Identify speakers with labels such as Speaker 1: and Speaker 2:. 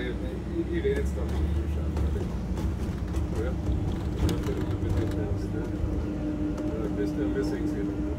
Speaker 1: Ich ihr redet jetzt davon, nicht ich geschafft habe. Oder? Bist du ein bisschen